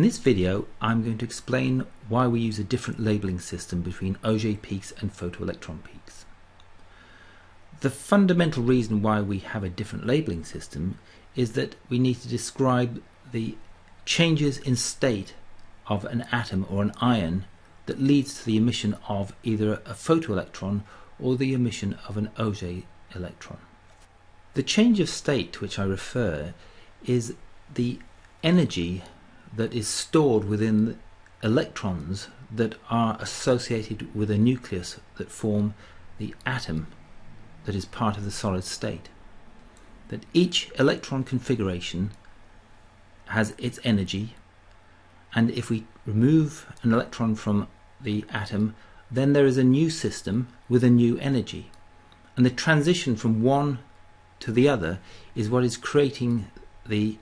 In this video I'm going to explain why we use a different labeling system between Auger peaks and photoelectron peaks. The fundamental reason why we have a different labeling system is that we need to describe the changes in state of an atom or an ion that leads to the emission of either a photoelectron or the emission of an Auger electron. The change of state to which I refer is the energy that is stored within electrons that are associated with a nucleus that form the atom that is part of the solid state. That each electron configuration has its energy and if we remove an electron from the atom then there is a new system with a new energy and the transition from one to the other is what is creating the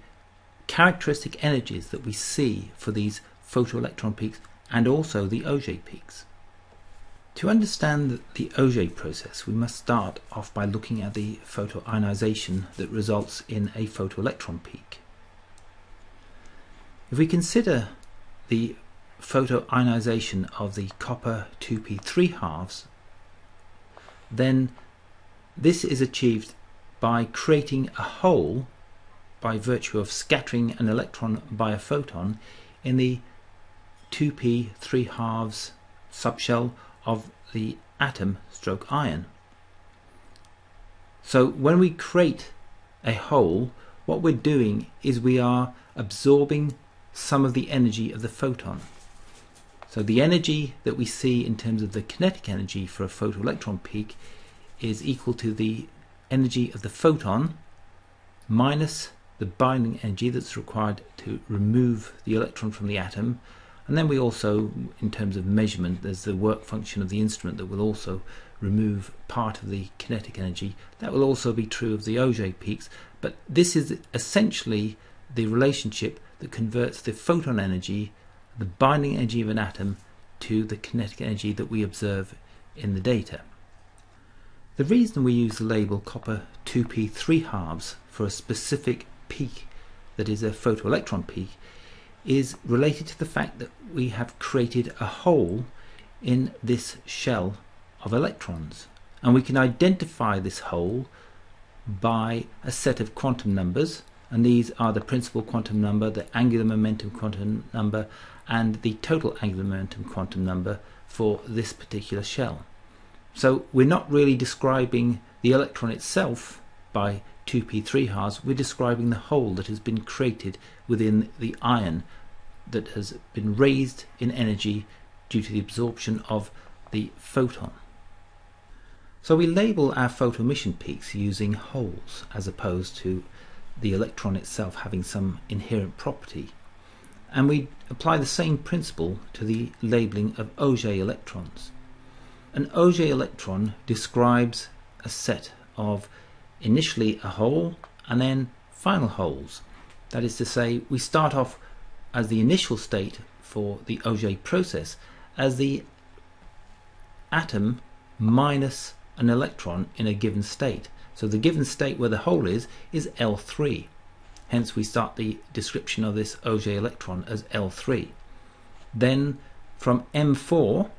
characteristic energies that we see for these photoelectron peaks and also the Auger peaks. To understand the Auger process, we must start off by looking at the photoionization that results in a photoelectron peak. If we consider the photoionization of the copper 2p3 halves, then this is achieved by creating a hole by virtue of scattering an electron by a photon in the 2p 3 halves subshell of the atom stroke ion. So when we create a hole, what we're doing is we are absorbing some of the energy of the photon. So the energy that we see in terms of the kinetic energy for a photoelectron peak is equal to the energy of the photon minus the binding energy that's required to remove the electron from the atom. And then we also, in terms of measurement, there's the work function of the instrument that will also remove part of the kinetic energy. That will also be true of the Auger peaks, but this is essentially the relationship that converts the photon energy, the binding energy of an atom, to the kinetic energy that we observe in the data. The reason we use the label copper 2p 3 halves for a specific peak that is a photoelectron peak is related to the fact that we have created a hole in this shell of electrons and we can identify this hole by a set of quantum numbers and these are the principal quantum number, the angular momentum quantum number and the total angular momentum quantum number for this particular shell. So we're not really describing the electron itself by 2p3 halves, we're describing the hole that has been created within the ion that has been raised in energy due to the absorption of the photon. So we label our photoemission peaks using holes as opposed to the electron itself having some inherent property. And we apply the same principle to the labeling of Auger electrons. An Auger electron describes a set of initially a hole and then final holes. That is to say, we start off as the initial state for the Auger process as the atom minus an electron in a given state. So the given state where the hole is is L3. Hence we start the description of this Auger electron as L3. Then from M4,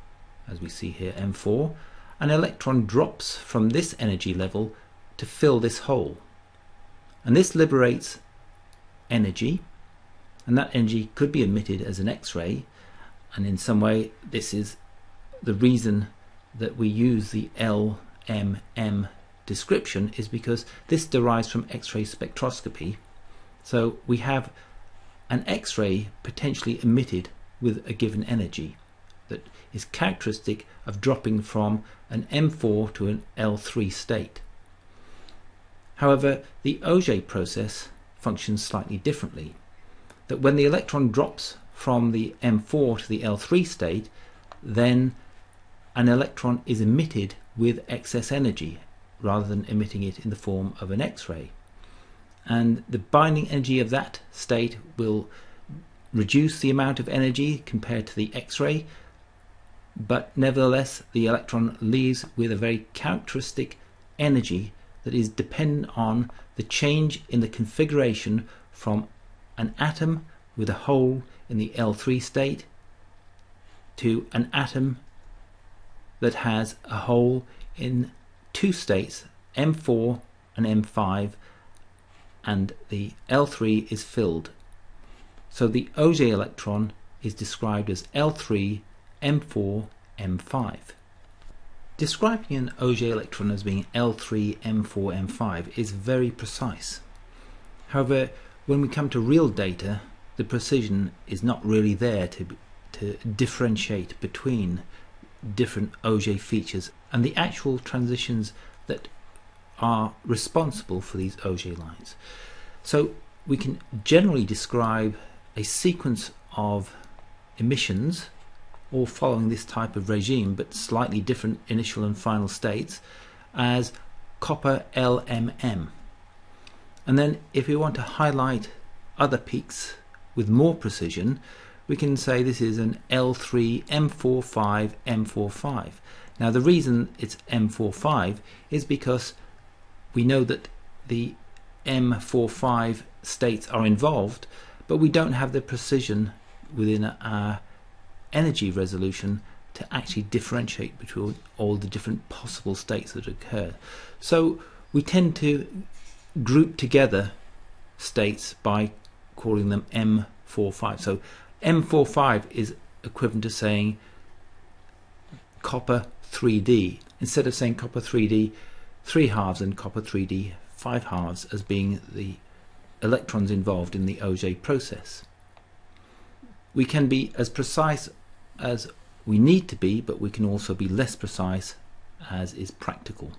as we see here M4, an electron drops from this energy level to fill this hole. And this liberates energy, and that energy could be emitted as an X-ray, and in some way this is the reason that we use the LMM description is because this derives from X-ray spectroscopy. So we have an X-ray potentially emitted with a given energy that is characteristic of dropping from an M4 to an L3 state. However, the Auger process functions slightly differently. That when the electron drops from the M4 to the L3 state, then an electron is emitted with excess energy rather than emitting it in the form of an X-ray. And the binding energy of that state will reduce the amount of energy compared to the X-ray, but nevertheless the electron leaves with a very characteristic energy that is dependent on the change in the configuration from an atom with a hole in the L3 state to an atom that has a hole in two states, M4 and M5, and the L3 is filled. So the Auger electron is described as L3, M4, M5. Describing an Auger electron as being L3, M4, M5 is very precise. However, when we come to real data, the precision is not really there to, to differentiate between different Auger features and the actual transitions that are responsible for these Auger lines. So we can generally describe a sequence of emissions all following this type of regime but slightly different initial and final states as copper LMM. And then if we want to highlight other peaks with more precision, we can say this is an L3 M45 M45. Now the reason it's M45 is because we know that the M45 states are involved, but we don't have the precision within our energy resolution to actually differentiate between all the different possible states that occur. So we tend to group together states by calling them M45. So M45 is equivalent to saying copper 3D. Instead of saying copper 3D 3 halves and copper 3D 5 halves as being the electrons involved in the Auger process. We can be as precise as we need to be, but we can also be less precise as is practical.